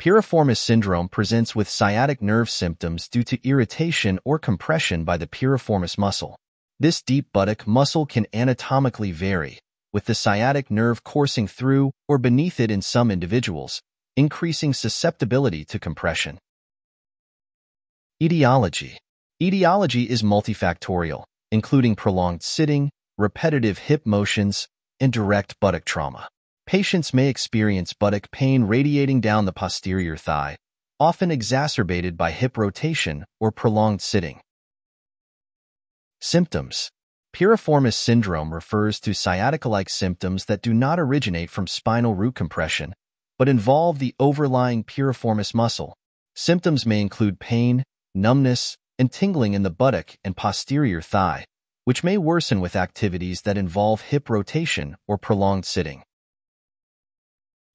Piriformis syndrome presents with sciatic nerve symptoms due to irritation or compression by the piriformis muscle. This deep buttock muscle can anatomically vary, with the sciatic nerve coursing through or beneath it in some individuals, increasing susceptibility to compression. Etiology Etiology is multifactorial, including prolonged sitting, repetitive hip motions, and direct buttock trauma. Patients may experience buttock pain radiating down the posterior thigh, often exacerbated by hip rotation or prolonged sitting. Symptoms Piriformis syndrome refers to sciatica-like symptoms that do not originate from spinal root compression, but involve the overlying piriformis muscle. Symptoms may include pain, numbness, and tingling in the buttock and posterior thigh, which may worsen with activities that involve hip rotation or prolonged sitting.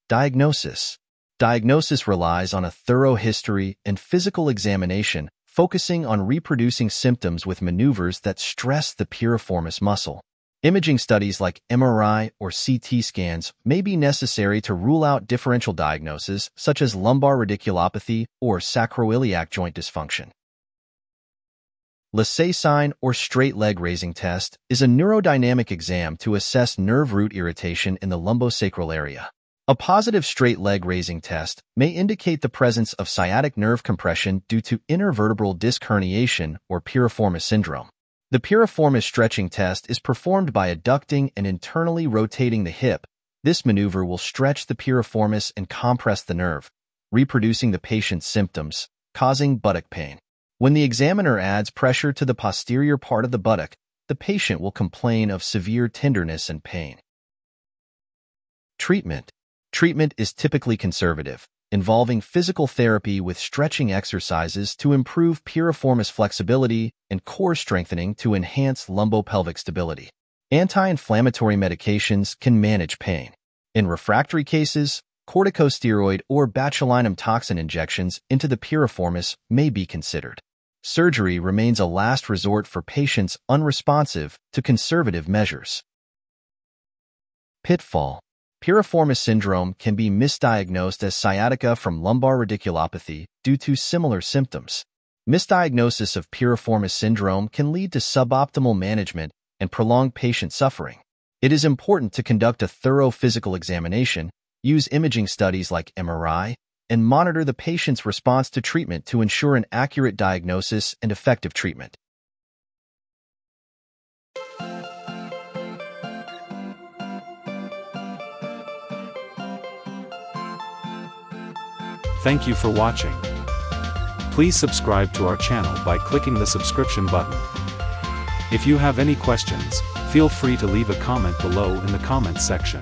Diagnosis Diagnosis relies on a thorough history and physical examination, focusing on reproducing symptoms with maneuvers that stress the piriformis muscle. Imaging studies like MRI or CT scans may be necessary to rule out differential diagnoses such as lumbar radiculopathy or sacroiliac joint dysfunction. Lasegue or straight leg raising test is a neurodynamic exam to assess nerve root irritation in the lumbosacral area. A positive straight leg raising test may indicate the presence of sciatic nerve compression due to intervertebral disc herniation or piriformis syndrome. The piriformis stretching test is performed by adducting and internally rotating the hip. This maneuver will stretch the piriformis and compress the nerve, reproducing the patient's symptoms, causing buttock pain. When the examiner adds pressure to the posterior part of the buttock, the patient will complain of severe tenderness and pain. Treatment Treatment is typically conservative, involving physical therapy with stretching exercises to improve piriformis flexibility and core strengthening to enhance lumbopelvic stability. Anti-inflammatory medications can manage pain. In refractory cases, corticosteroid or botulinum toxin injections into the piriformis may be considered. Surgery remains a last resort for patients unresponsive to conservative measures. Pitfall Piriformis syndrome can be misdiagnosed as sciatica from lumbar radiculopathy due to similar symptoms. Misdiagnosis of piriformis syndrome can lead to suboptimal management and prolonged patient suffering. It is important to conduct a thorough physical examination, use imaging studies like MRI, and monitor the patient's response to treatment to ensure an accurate diagnosis and effective treatment. Thank you for watching. Please subscribe to our channel by clicking the subscription button. If you have any questions, feel free to leave a comment below in the comments section.